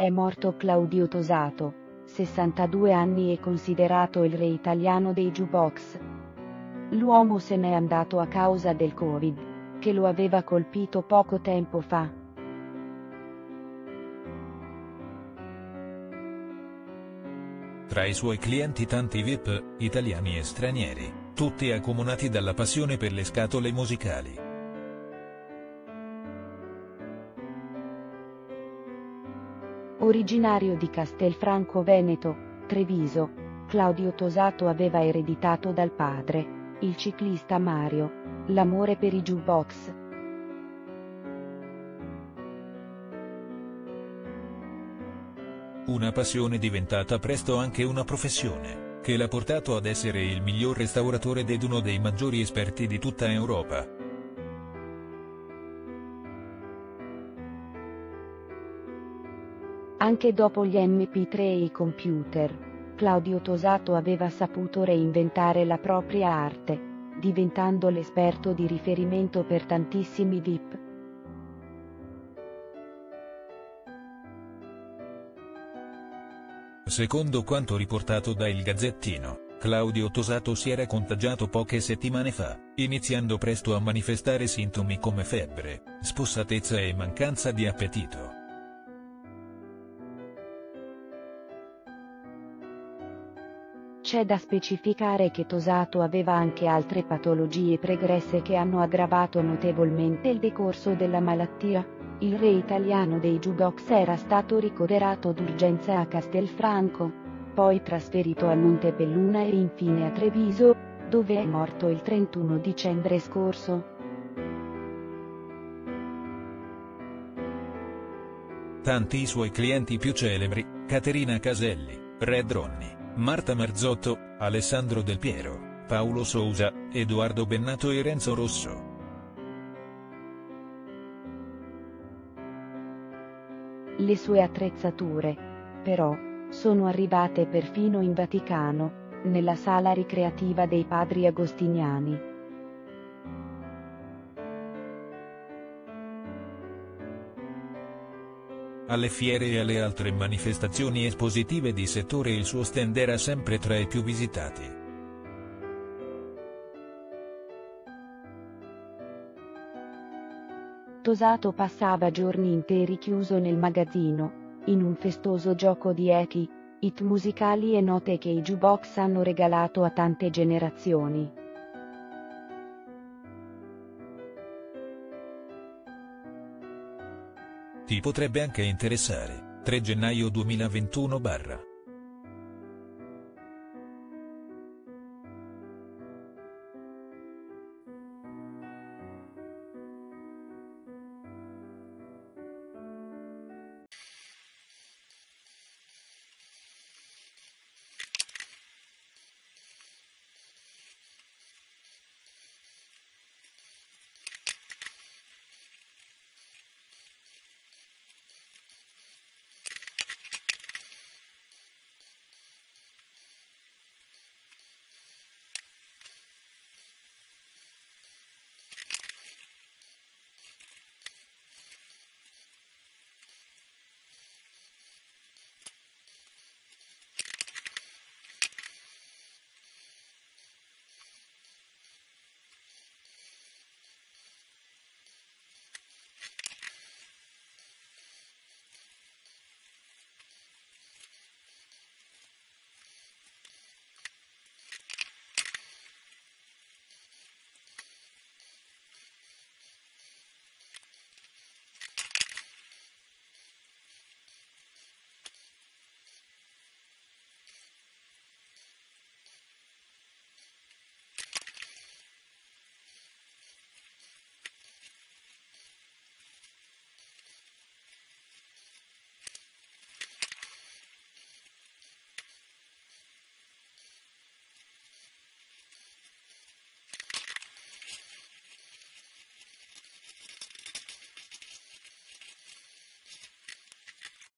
È morto Claudio Tosato, 62 anni e considerato il re italiano dei jukebox. L'uomo se n'è andato a causa del Covid, che lo aveva colpito poco tempo fa. Tra i suoi clienti tanti VIP, italiani e stranieri, tutti accomunati dalla passione per le scatole musicali. Originario di Castelfranco Veneto, Treviso, Claudio Tosato aveva ereditato dal padre, il ciclista Mario, l'amore per i jukebox, Una passione diventata presto anche una professione, che l'ha portato ad essere il miglior restauratore ed uno dei maggiori esperti di tutta Europa. Anche dopo gli MP3 e i computer, Claudio Tosato aveva saputo reinventare la propria arte, diventando l'esperto di riferimento per tantissimi VIP. Secondo quanto riportato da Il Gazzettino, Claudio Tosato si era contagiato poche settimane fa, iniziando presto a manifestare sintomi come febbre, spossatezza e mancanza di appetito. C'è da specificare che Tosato aveva anche altre patologie pregresse che hanno aggravato notevolmente il decorso della malattia. Il re italiano dei jukebox era stato ricoverato d'urgenza a Castelfranco, poi trasferito a Montebelluna e infine a Treviso, dove è morto il 31 dicembre scorso. Tanti i suoi clienti più celebri, Caterina Caselli, Red Ronnie, Marta Marzotto, Alessandro Del Piero, Paolo Sousa, Edoardo Bennato e Renzo Rosso. Le sue attrezzature, però, sono arrivate perfino in Vaticano, nella sala ricreativa dei padri agostiniani. Alle fiere e alle altre manifestazioni espositive di settore il suo stand era sempre tra i più visitati. Tosato passava giorni interi chiuso nel magazzino, in un festoso gioco di echi, hit musicali e note che i jukebox hanno regalato a tante generazioni. Ti potrebbe anche interessare. 3 gennaio 2021 barra